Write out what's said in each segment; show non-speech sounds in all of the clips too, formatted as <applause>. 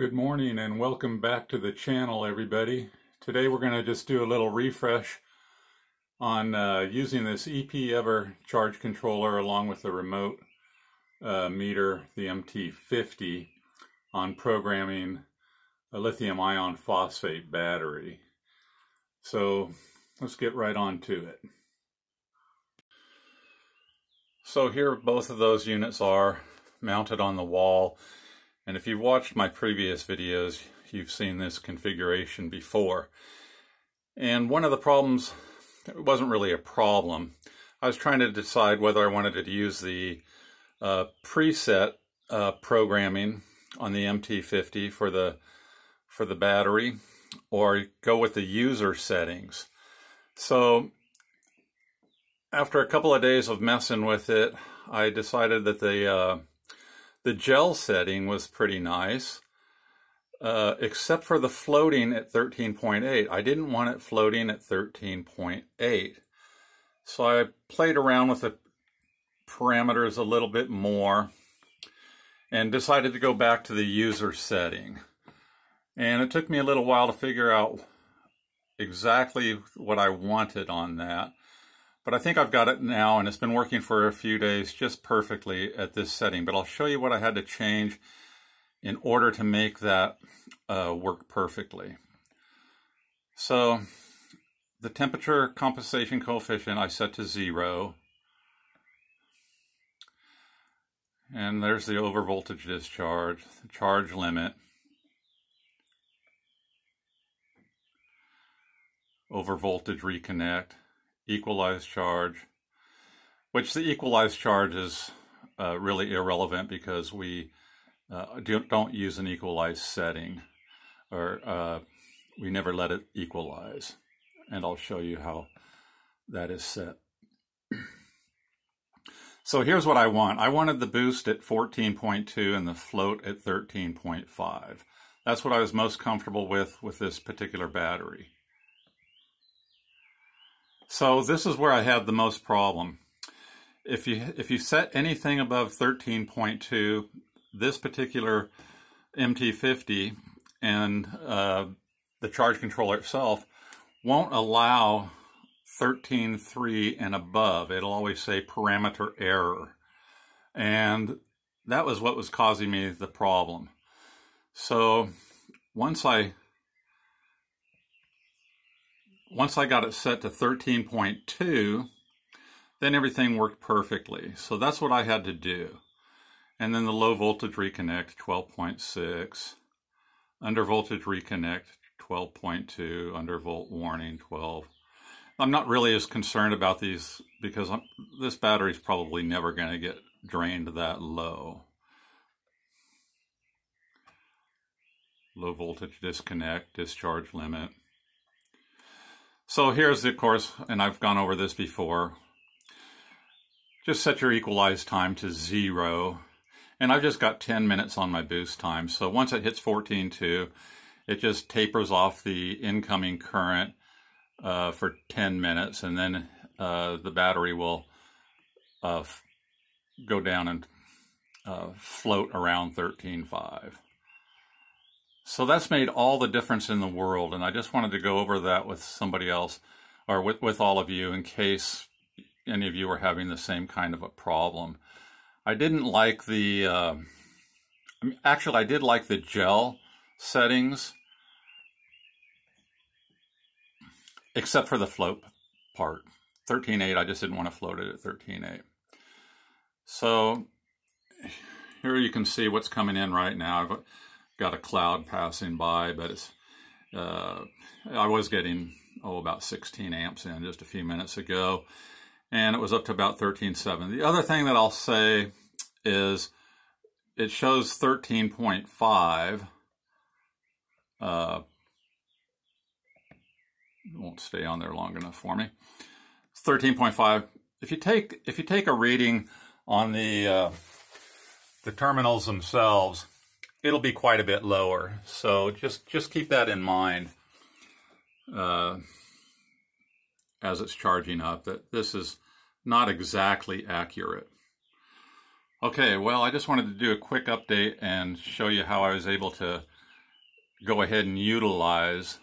Good morning and welcome back to the channel everybody. Today we're going to just do a little refresh on uh, using this Epever charge controller along with the remote uh, meter, the MT50, on programming a lithium ion phosphate battery. So let's get right on to it. So here both of those units are mounted on the wall. And if you've watched my previous videos, you've seen this configuration before. And one of the problems, it wasn't really a problem. I was trying to decide whether I wanted to use the uh, preset uh, programming on the MT50 for the for the battery or go with the user settings. So after a couple of days of messing with it, I decided that the uh, the gel setting was pretty nice, uh, except for the floating at 13.8. I didn't want it floating at 13.8. So I played around with the parameters a little bit more and decided to go back to the user setting. And it took me a little while to figure out exactly what I wanted on that. But I think I've got it now, and it's been working for a few days just perfectly at this setting. But I'll show you what I had to change in order to make that uh, work perfectly. So the temperature compensation coefficient I set to zero. And there's the overvoltage discharge, the charge limit. Overvoltage reconnect equalized charge, which the equalized charge is uh, really irrelevant because we uh, do, not use an equalized setting or uh, we never let it equalize. And I'll show you how that is set. <clears throat> so here's what I want. I wanted the boost at 14.2 and the float at 13.5. That's what I was most comfortable with with this particular battery. So this is where I have the most problem. If you if you set anything above 13.2, this particular MT50 and uh, the charge controller itself won't allow 13.3 and above. It'll always say parameter error. And that was what was causing me the problem. So once I once I got it set to 13.2, then everything worked perfectly. So that's what I had to do. And then the low voltage reconnect, 12.6. Under voltage reconnect, 12.2. Undervolt warning, 12. I'm not really as concerned about these because I'm, this battery is probably never going to get drained that low. Low voltage disconnect, discharge limit. So here's the course, and I've gone over this before. Just set your equalized time to zero. And I've just got 10 minutes on my boost time. So once it hits 14.2, it just tapers off the incoming current uh, for 10 minutes. And then uh, the battery will uh, go down and uh, float around 13.5. So that's made all the difference in the world. And I just wanted to go over that with somebody else or with, with all of you in case any of you are having the same kind of a problem. I didn't like the, uh, actually, I did like the gel settings, except for the float part. 13.8, I just didn't want to float it at 13.8. So here you can see what's coming in right now. I've, got a cloud passing by, but it's uh, I was getting oh about 16 amps in just a few minutes ago, and it was up to about 13.7. The other thing that I'll say is it shows 13.5. Uh, won't stay on there long enough for me. 13.5. If you take if you take a reading on the uh, the terminals themselves, it'll be quite a bit lower. So just, just keep that in mind uh, as it's charging up, that this is not exactly accurate. Okay, well, I just wanted to do a quick update and show you how I was able to go ahead and utilize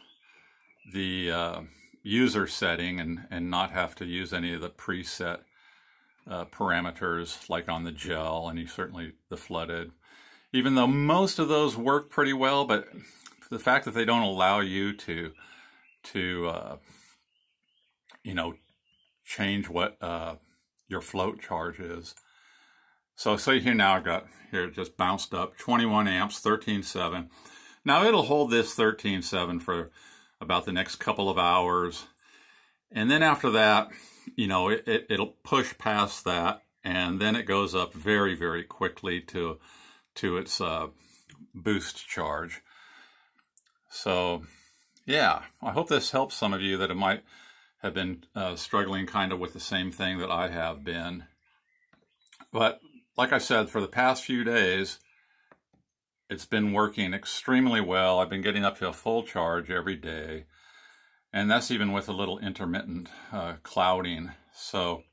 the uh, user setting and, and not have to use any of the preset uh, parameters like on the gel and you certainly the flooded. Even though most of those work pretty well, but the fact that they don't allow you to to uh, you know change what uh, your float charge is. So say here now I've got here just bounced up 21 amps 13.7. Now it'll hold this 13.7 for about the next couple of hours. And then after that, you know, it, it, it'll push past that and then it goes up very, very quickly to, to its uh, boost charge. So, yeah, I hope this helps some of you that it might have been uh, struggling kind of with the same thing that I have been. But like I said, for the past few days, it's been working extremely well. I've been getting up to a full charge every day. And that's even with a little intermittent uh, clouding. So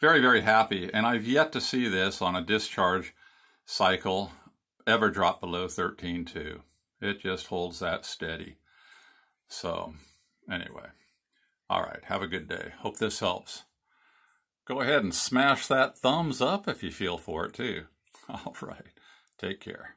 very, very happy. And I've yet to see this on a discharge cycle ever drop below 13.2. It just holds that steady. So anyway, all right, have a good day. Hope this helps. Go ahead and smash that thumbs up if you feel for it too. <laughs> All right, take care.